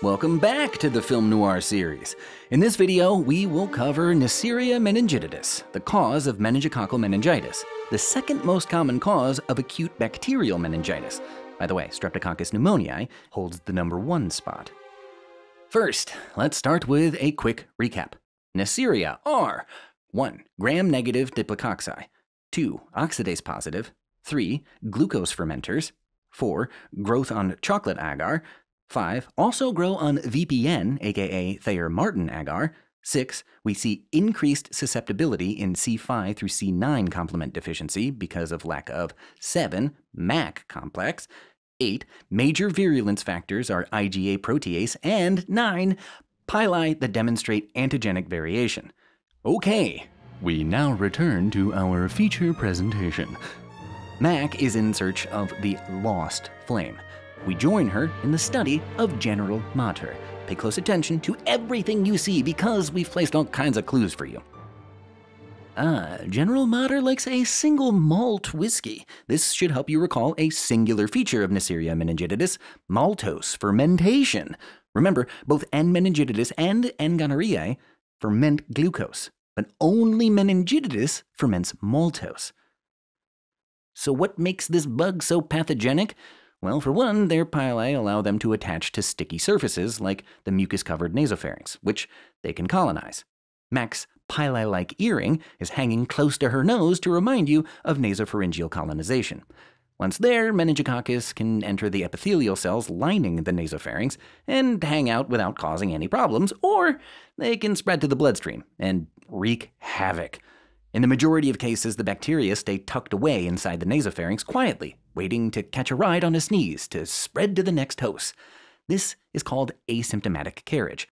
Welcome back to the Film Noir series. In this video, we will cover Neisseria meningitidis, the cause of meningococcal meningitis, the second most common cause of acute bacterial meningitis. By the way, Streptococcus pneumoniae holds the number one spot. First, let's start with a quick recap. Neisseria are 1. Gram-negative diplococci, 2. Oxidase positive, 3. Glucose fermenters, 4. Growth on chocolate agar. 5. Also grow on VPN, aka Thayer Martin agar. 6. We see increased susceptibility in C5 through C9 complement deficiency because of lack of 7. MAC complex. 8. Major virulence factors are IgA protease. And 9. Pili that demonstrate antigenic variation. Okay, we now return to our feature presentation. Mac is in search of the lost flame. We join her in the study of General Mater. Pay close attention to everything you see because we've placed all kinds of clues for you. Ah, General Mater likes a single malt whiskey. This should help you recall a singular feature of Neisseria meningitidis, maltose fermentation. Remember, both N. meningitidis and N. gonorrhoeae ferment glucose, but only meningitidis ferments maltose. So, what makes this bug so pathogenic? Well, for one, their pili allow them to attach to sticky surfaces like the mucus covered nasopharynx, which they can colonize. Mac's pili like earring is hanging close to her nose to remind you of nasopharyngeal colonization. Once there, meningococcus can enter the epithelial cells lining the nasopharynx and hang out without causing any problems, or they can spread to the bloodstream and wreak havoc. In the majority of cases, the bacteria stay tucked away inside the nasopharynx quietly, waiting to catch a ride on a sneeze to spread to the next host. This is called asymptomatic carriage.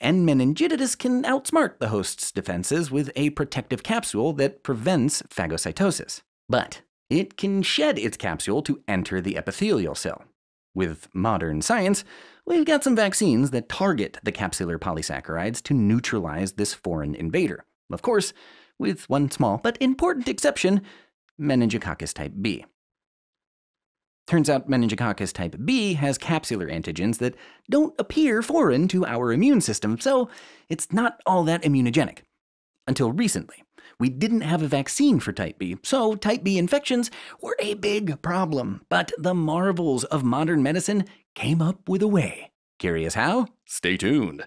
N. meningitidis can outsmart the host's defenses with a protective capsule that prevents phagocytosis. But it can shed its capsule to enter the epithelial cell. With modern science, we've got some vaccines that target the capsular polysaccharides to neutralize this foreign invader. Of course, with one small but important exception meningococcus type B. Turns out meningococcus type B has capsular antigens that don't appear foreign to our immune system, so it's not all that immunogenic. Until recently, we didn't have a vaccine for type B, so type B infections were a big problem. But the marvels of modern medicine came up with a way. Curious how? Stay tuned.